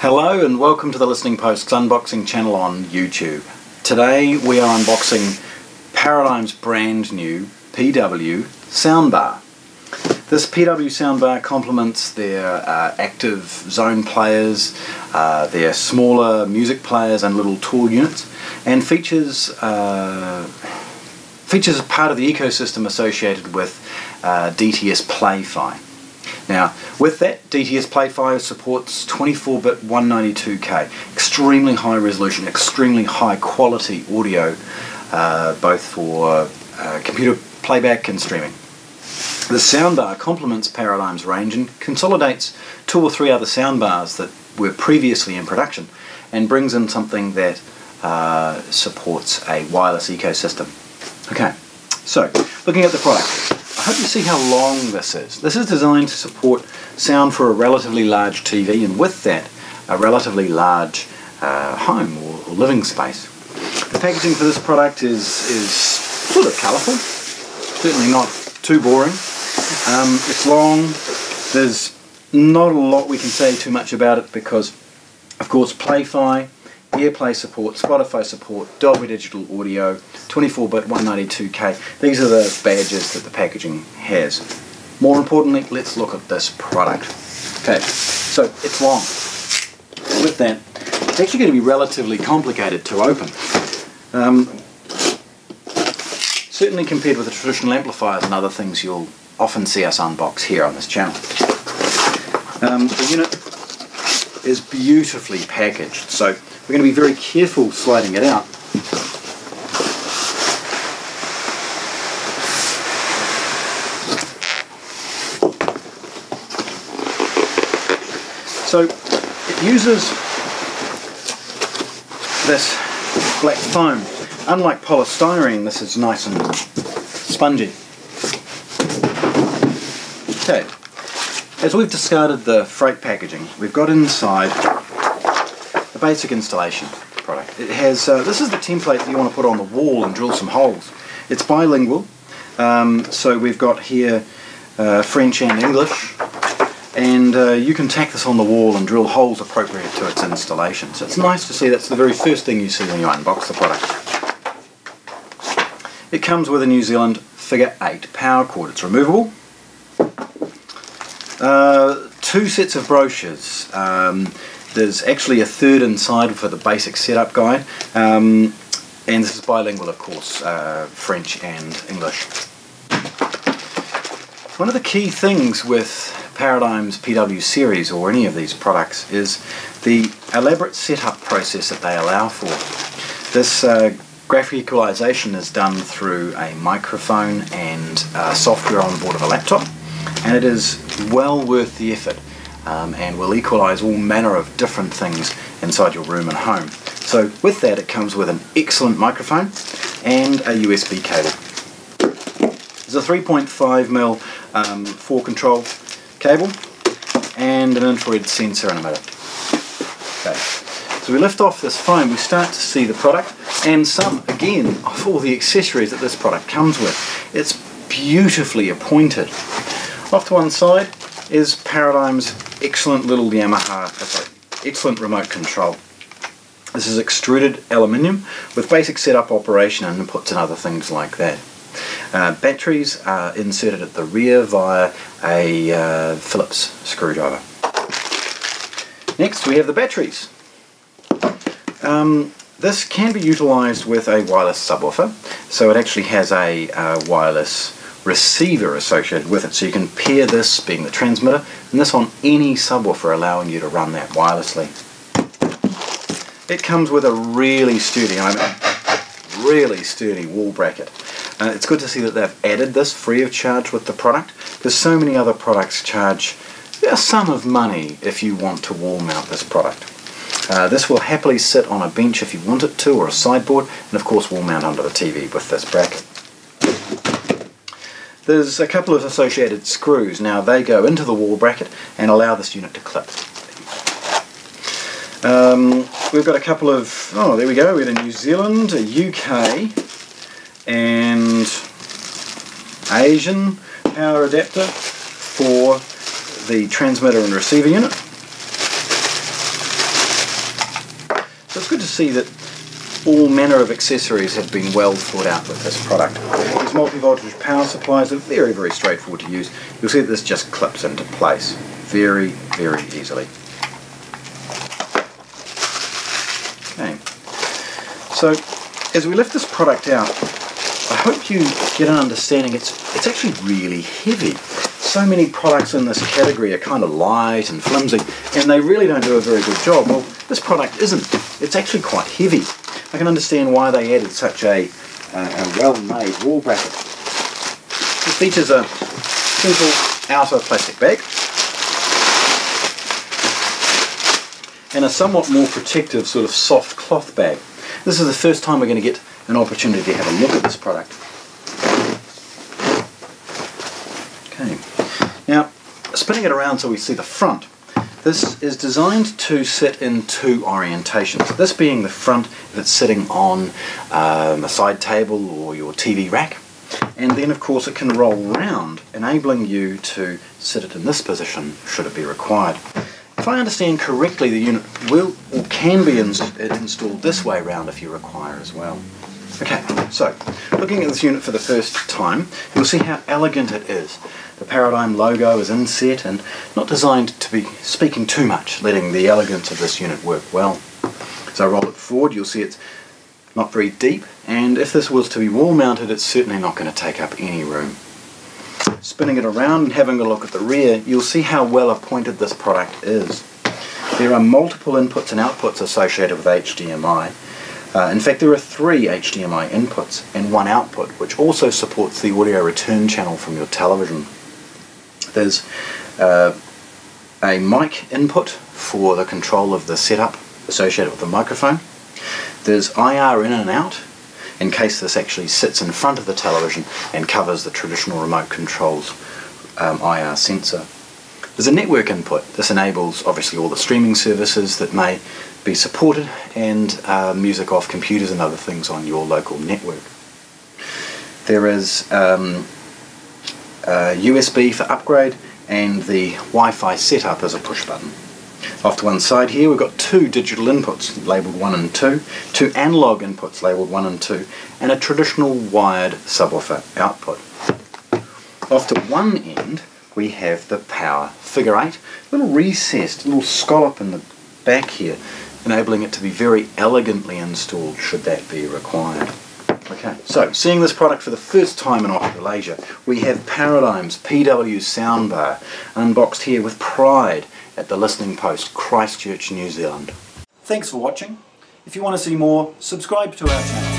Hello and welcome to the Listening Post's unboxing channel on YouTube. Today we are unboxing Paradigm's brand new PW soundbar. This PW soundbar complements their uh, active zone players, uh, their smaller music players and little tool units and features uh, features part of the ecosystem associated with uh, DTS Play-Fi. Now, with that, DTS Play-Fi supports 24-bit 192K, extremely high resolution, extremely high quality audio, uh, both for uh, computer playback and streaming. The soundbar complements Paradigm's range and consolidates two or three other soundbars that were previously in production and brings in something that uh, supports a wireless ecosystem. Okay, so looking at the product, hope you see how long this is. This is designed to support sound for a relatively large TV and with that a relatively large uh, home or, or, living space. The packaging for this product is, is sort of colourful, certainly not too boring. Um, it's long, there's not a lot we can say too much about it because of course Play-Fi AirPlay support, Spotify support, Dolby Digital Audio, 24-bit 192K. These are the badges that the packaging has. More importantly, let's look at this product. Okay, so it's long. With that, it's actually going to be relatively complicated to open. Um, certainly compared with the traditional amplifiers and other things you'll often see us unbox here on this channel. Um, the unit is beautifully packaged, so we're going to be very careful sliding it out. So it uses this black foam. Unlike polystyrene, this is nice and spongy. Okay, as we've discarded the freight packaging, we've got inside a basic installation product. It has, uh, this is the template that you want to put on the wall and drill some holes. It's bilingual, um, so we've got here uh, French and English, and uh, you can tack this on the wall and drill holes appropriate to its installation. So it's nice to see that's the very first thing you see when you unbox the product. It comes with a New Zealand figure 8 power cord. It's removable. Uh, two sets of brochures. Um, there's actually a third inside for the basic setup guide, um, and this is bilingual, of course, uh, French and English. One of the key things with Paradigm's PW series or any of these products is the elaborate setup process that they allow for. This uh, equalization is done through a microphone and uh, software on the board of a laptop and it is well worth the effort um, and will equalize all manner of different things inside your room and home. So with that it comes with an excellent microphone and a USB cable. There's a 3.5mm um, 4 control cable and an infrared sensor and emitter. Okay. So we lift off this foam, we start to see the product and some, again, of all the accessories that this product comes with. It's beautifully appointed. Off to one side is Paradigm's excellent little Yamaha, uh, excellent remote control. This is extruded aluminium with basic setup operation and inputs and other things like that. Uh, batteries are inserted at the rear via a uh, Phillips screwdriver. Next we have the batteries. Um, this can be utilised with a wireless subwoofer, so it actually has a uh, wireless receiver associated with it. So you can pair this being the transmitter and this on any subwoofer allowing you to run that wirelessly. It comes with a really sturdy, I mean, really sturdy wall bracket. Uh, it's good to see that they've added this free of charge with the product because so many other products charge a sum of money if you want to wall mount this product. Uh, this will happily sit on a bench if you want it to or a sideboard and of course wall mount under the TV with this bracket. There's a couple of associated screws. Now they go into the wall bracket and allow this unit to clip. Um, we've got a couple of, oh there we go, we have a New Zealand, a UK and Asian power adapter for the transmitter and receiver unit. So it's good to see that all manner of accessories have been well thought out with this product. These multi-voltage power supplies are very, very straightforward to use. You'll see that this just clips into place very, very easily. Okay. So, as we lift this product out, I hope you get an understanding. It's, it's actually really heavy. So many products in this category are kind of light and flimsy, and they really don't do a very good job. Well, this product isn't. It's actually quite heavy. I can understand why they added such a, uh, a well-made wall bracket. It features a simple outer plastic bag and a somewhat more protective sort of soft cloth bag. This is the first time we're going to get an opportunity to have a look at this product. Okay, now spinning it around so we see the front. This is designed to sit in two orientations. This being the front if it's sitting on um, a side table or your TV rack. And then of course it can roll round, enabling you to sit it in this position should it be required. If I understand correctly, the unit will or can be ins installed this way round if you require as well. Okay, so looking at this unit for the first time, you'll see how elegant it is. The Paradigm logo is inset and not designed to be speaking too much, letting the elegance of this unit work well. As I roll it forward, you'll see it's not very deep, and if this was to be wall mounted, it's certainly not going to take up any room. Spinning it around and having a look at the rear, you'll see how well appointed this product is. There are multiple inputs and outputs associated with HDMI, uh, in fact, there are three HDMI inputs and one output, which also supports the audio return channel from your television. There's uh, a mic input for the control of the setup associated with the microphone. There's IR in and out in case this actually sits in front of the television and covers the traditional remote controls um, IR sensor. There's a network input. This enables obviously all the streaming services that may be supported and uh, music off computers and other things on your local network. There is um, USB for upgrade and the Wi-Fi setup as a push button. Off to one side here we've got two digital inputs labelled 1 and 2, two analogue inputs labelled 1 and 2, and a traditional wired subwoofer output. Off to one end we have the power figure 8, a little recessed, a little scallop in the back here enabling it to be very elegantly installed should that be required. Okay, so seeing this product for the first time in Australasia, we have Paradigm's PW soundbar unboxed here with pride at the Listening Post, Christchurch, New Zealand. Thanks for watching. If you want to see more, subscribe to our channel.